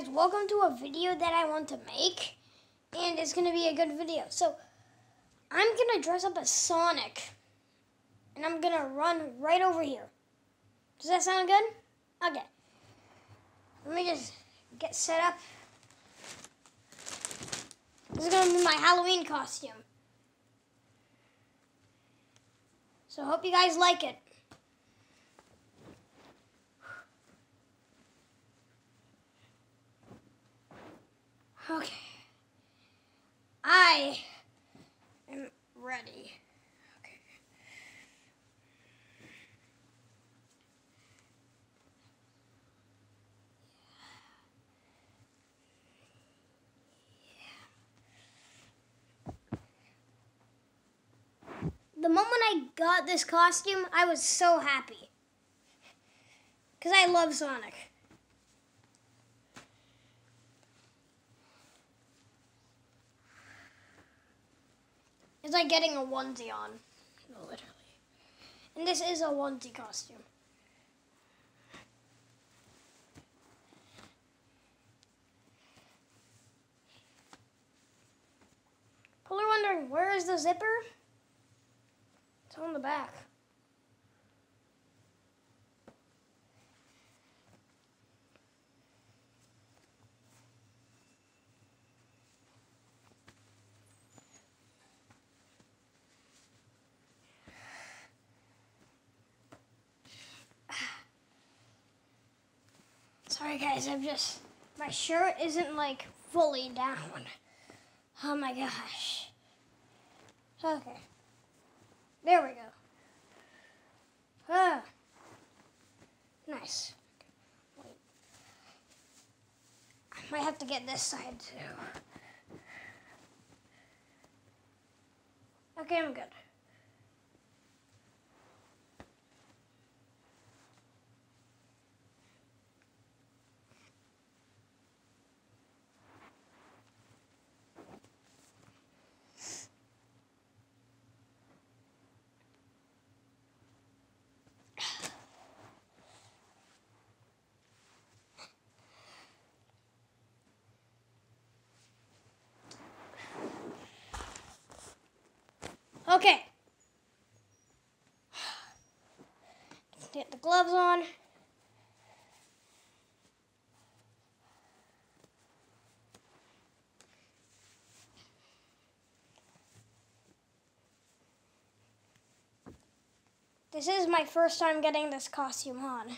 guys, welcome to a video that I want to make, and it's gonna be a good video. So, I'm gonna dress up as Sonic, and I'm gonna run right over here. Does that sound good? Okay. Let me just get set up. This is gonna be my Halloween costume. So, hope you guys like it. Okay. I am ready. Okay. The moment I got this costume, I was so happy. Because I love Sonic. It's like getting a onesie on, literally. And this is a onesie costume. People are wondering, where is the zipper? It's on the back. Sorry guys, I'm just, my shirt isn't like fully down. Oh my gosh. Okay. There we go. Ah. Nice. Wait. I might have to get this side too. Okay, I'm good. Okay. Get the gloves on. This is my first time getting this costume on.